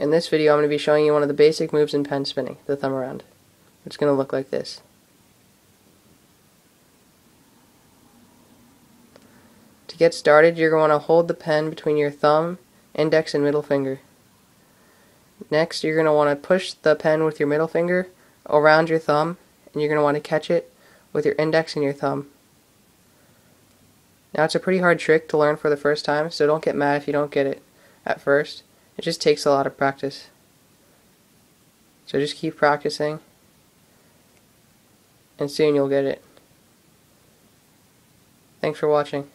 In this video I'm going to be showing you one of the basic moves in pen spinning, the thumb around. It's going to look like this. To get started you're going to hold the pen between your thumb, index, and middle finger. Next you're going to want to push the pen with your middle finger around your thumb and you're going to want to catch it with your index and your thumb. Now it's a pretty hard trick to learn for the first time, so don't get mad if you don't get it at first. It just takes a lot of practice. So just keep practicing, and soon you'll get it. Thanks for watching.